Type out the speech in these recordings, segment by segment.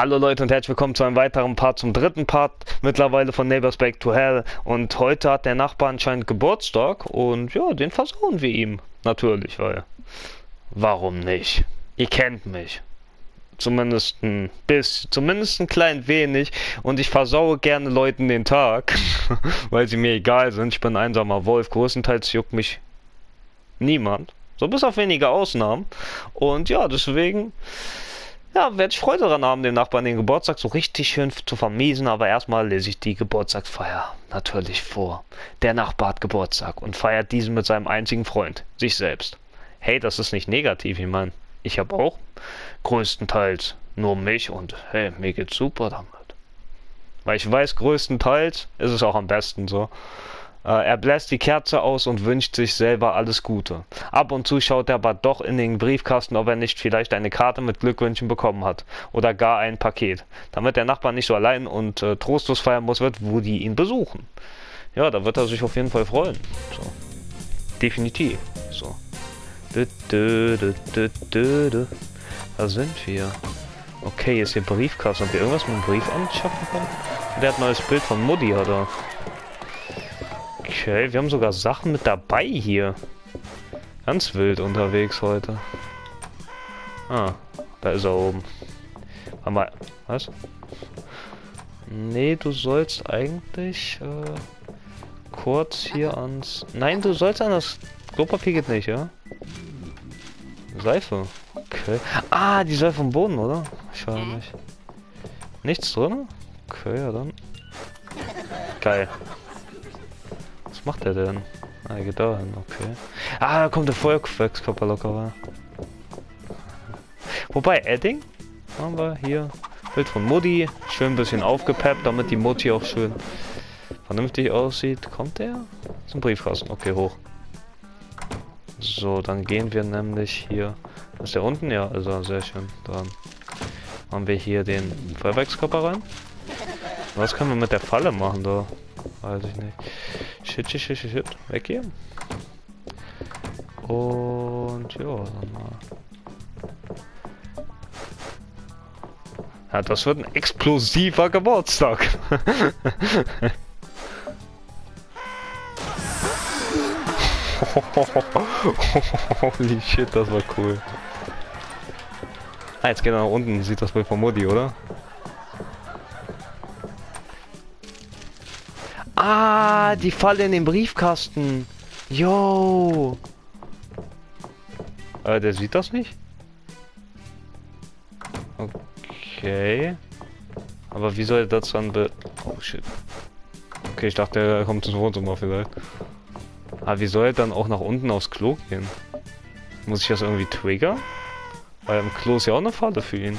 Hallo Leute und herzlich willkommen zu einem weiteren Part, zum dritten Part mittlerweile von Neighbors Back to Hell. Und heute hat der Nachbar anscheinend Geburtstag und ja, den versauen wir ihm. Natürlich, weil warum nicht? Ihr kennt mich. Zumindest ein bisschen, zumindest ein klein wenig. Und ich versaue gerne Leuten den Tag, weil sie mir egal sind. Ich bin ein einsamer Wolf. Größtenteils juckt mich niemand. So bis auf wenige Ausnahmen. Und ja, deswegen ja, werde ich Freude daran haben, dem Nachbarn den Geburtstag so richtig schön zu vermiesen, aber erstmal lese ich die Geburtstagsfeier natürlich vor. Der Nachbar hat Geburtstag und feiert diesen mit seinem einzigen Freund, sich selbst. Hey, das ist nicht negativ, ich meine, ich habe auch größtenteils nur mich und hey, mir geht's super damit. Weil ich weiß, größtenteils ist es auch am besten so. Äh, er bläst die Kerze aus und wünscht sich selber alles Gute. Ab und zu schaut er aber doch in den Briefkasten, ob er nicht vielleicht eine Karte mit Glückwünschen bekommen hat oder gar ein Paket. Damit der Nachbar nicht so allein und äh, trostlos feiern muss, wird Woody ihn besuchen. Ja, da wird er sich auf jeden Fall freuen. So. Definitiv. So. Du, du, du, da sind wir. Okay, ist hier Briefkasten. Ob wir irgendwas mit dem Brief anschaffen können? Der hat ein neues Bild von Mutti, hat er. Okay, wir haben sogar Sachen mit dabei hier. Ganz wild unterwegs heute. Ah, da ist er oben. Warte mal, was? Nee, du sollst eigentlich äh, kurz hier ans... Nein, du sollst an das Klopapier geht nicht, ja? Seife. Okay. Ah, die Seife vom Boden, oder? Ich weiß nicht. Nichts drin? Okay, ja dann. Geil. Macht er denn? Ah, er geht da hin, okay. Ah, da kommt der Feuerwerkskörper locker. Wobei, Edding haben wir hier. Bild von Mutti. Schön ein bisschen aufgepeppt, damit die Mutti auch schön vernünftig aussieht. Kommt der? Ein Briefkasten. Okay, hoch. So, dann gehen wir nämlich hier. Ist der unten? Ja, also sehr schön. Dann machen wir hier den Feuerwerkskörper rein. Was können wir mit der Falle machen da? Weiß ich nicht. Shit, shit, shit, shit, shit. Weg hier. Und ja, dann mal. Ja, das wird ein explosiver Geburtstag. Holy shit, das war cool. Ah, jetzt geht er nach unten, sieht das Bild von Modi, oder? Ah, die Falle in den Briefkasten. Yo. Äh, der sieht das nicht? Okay. Aber wie soll das dann be... Oh shit. Okay, ich dachte, er kommt ins Wohnzimmer vielleicht. Aber wie soll er dann auch nach unten aufs Klo gehen? Muss ich das irgendwie triggern? Weil im Klo ist ja auch eine Falle für ihn.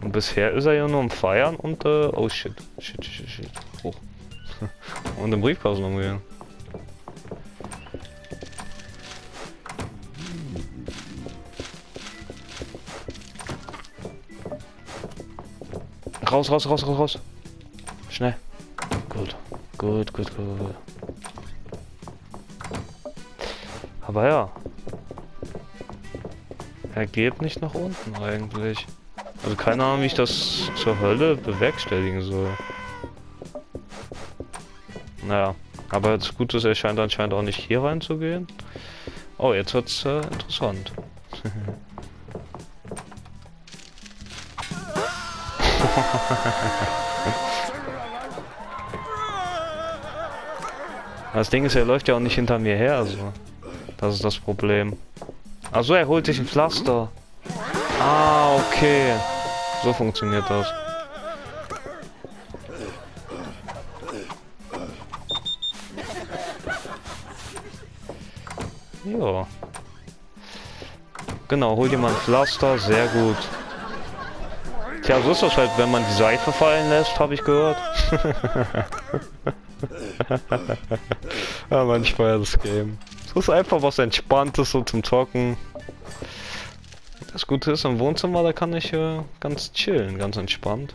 Und bisher ist er ja nur am Feiern und äh, oh shit. Shit, shit, shit. Hoch. Und im Briefkasten umgehen. Raus, raus, raus, raus, raus. Schnell. Gut, gut, gut, gut. Aber ja. Er geht nicht nach unten eigentlich. Also keine Ahnung, wie ich das zur Hölle bewerkstelligen soll. Naja, aber das Gute ist, er scheint anscheinend auch nicht hier reinzugehen. Oh, jetzt wird's äh, interessant. das Ding ist, er läuft ja auch nicht hinter mir her, also. Das ist das Problem. Also er holt sich ein Pflaster. Ah, okay. So funktioniert das. Ja. Genau, hol dir mal ein Pflaster, sehr gut. Tja, so ist das halt, wenn man die Seife fallen lässt, habe ich gehört. ja, man, ich feiere das Game. Es ist einfach was Entspanntes so zum Zocken. Das Gute ist, im Wohnzimmer, da kann ich äh, ganz chillen, ganz entspannt.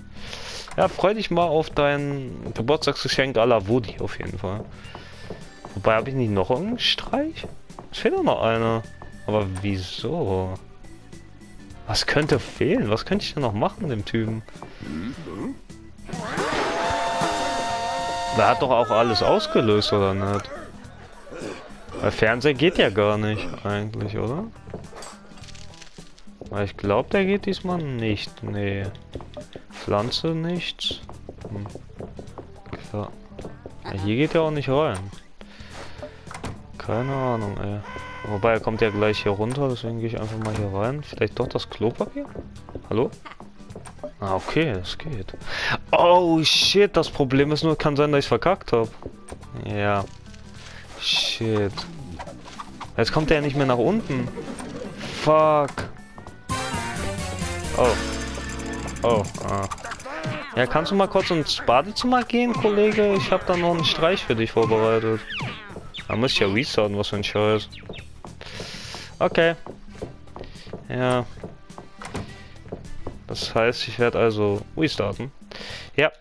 Ja, freu dich mal auf dein Geburtstagsgeschenk à la Woody auf jeden Fall. Wobei, habe ich nicht noch einen Streich? Fehlt doch noch einer. Aber wieso? Was könnte fehlen? Was könnte ich denn noch machen, dem Typen? Der hat doch auch alles ausgelöst, oder nicht? Weil Fernseher geht ja gar nicht, eigentlich, oder? Weil ich glaube, der geht diesmal nicht. Nee. Pflanze nichts. Hm. Klar. Ja, hier geht er auch nicht rein. Keine Ahnung, ey. Wobei, er kommt ja gleich hier runter, deswegen gehe ich einfach mal hier rein. Vielleicht doch das Klopapier? Hallo? Ah, okay, das geht. Oh, shit, das Problem ist nur, kann sein, dass ich verkackt habe. Ja. Shit. Jetzt kommt er ja nicht mehr nach unten. Fuck. Oh. Oh, ah. Ja, kannst du mal kurz ins Badezimmer gehen, Kollege? Ich habe da noch einen Streich für dich vorbereitet. Da muss ich ja restarten, was für ein Scheiß. Okay. Ja. Das heißt, ich werde also restarten. Ja.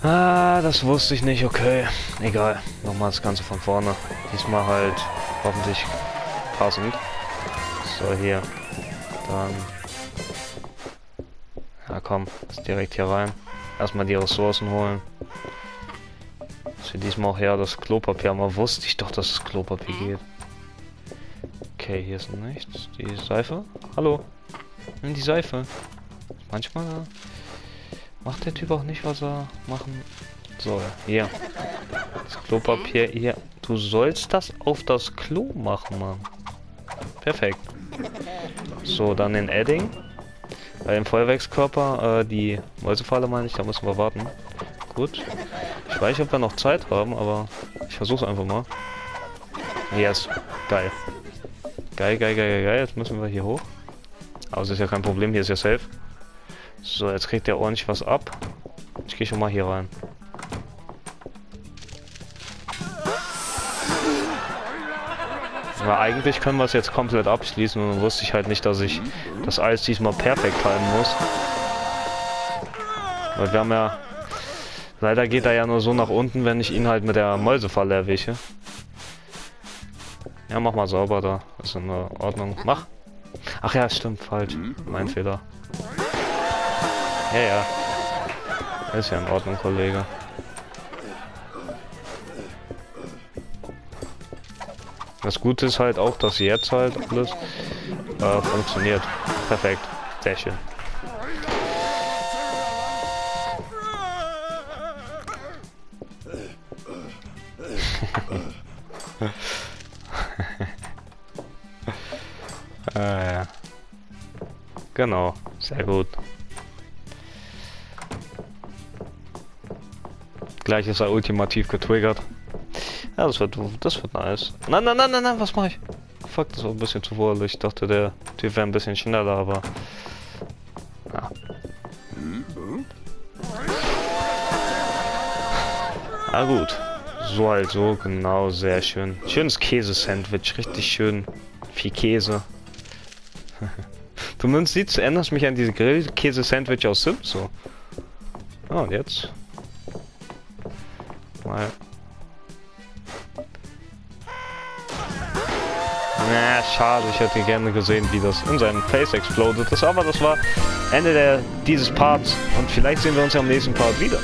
Ah, das wusste ich nicht. Okay. Egal. Nochmal das Ganze von vorne. Diesmal halt hoffentlich passend. So, hier. Dann ja komm, direkt hier rein. Erstmal die Ressourcen holen. Dass wir diesmal auch her das Klopapier haben. Wusste ich doch, dass das Klopapier geht. Okay, hier ist nichts. Die Seife. Hallo. Nimm die Seife. Manchmal macht der Typ auch nicht, was er machen soll. Hier. Das Klopapier hier. Du sollst das auf das Klo machen, Mann. Perfekt. So, dann den Edding. Bei dem Feuerwerkskörper, äh, die Mäusefalle meine ich, da müssen wir warten. Gut. Ich weiß nicht, ob wir noch Zeit haben, aber ich versuche einfach mal. Yes. Geil. Geil, geil, geil, geil, geil. Jetzt müssen wir hier hoch. Aber es ist ja kein Problem, hier ist ja safe. So, jetzt kriegt der ordentlich was ab. Ich gehe schon mal hier rein. Aber eigentlich können wir es jetzt komplett abschließen und dann wusste ich halt nicht, dass ich das alles diesmal perfekt timen muss. Weil wir haben ja... Leider geht er ja nur so nach unten, wenn ich ihn halt mit der Mäusefalle erwische. Ja, mach mal sauber da. ist in Ordnung. Mach! Ach ja, stimmt, falsch. Mein Fehler. Ja, ja. Ist ja in Ordnung, Kollege. Das Gute ist halt auch, dass jetzt halt alles äh, funktioniert. Perfekt. Sehr schön. Äh, genau, sehr gut. Gleich ist er ultimativ getriggert. Ja, das wird, das wird nice. Nein, nein, nein, nein, nein, was mache ich? Fuck, das war ein bisschen zu wohl. Ich dachte, der Typ wäre ein bisschen schneller, aber... Ja. Ah gut. So halt so, genau, sehr schön. Schönes Käsesandwich, richtig schön. Viel Käse. Zumindest sieht erinnerst mich an diese Grillkäse-Sandwich aus Sims so. Ah, und jetzt? Mal Na, schade, ich hätte gerne gesehen, wie das in seinem Face exploded ist. Aber das war Ende der, dieses Parts. Und vielleicht sehen wir uns ja am nächsten Part wieder.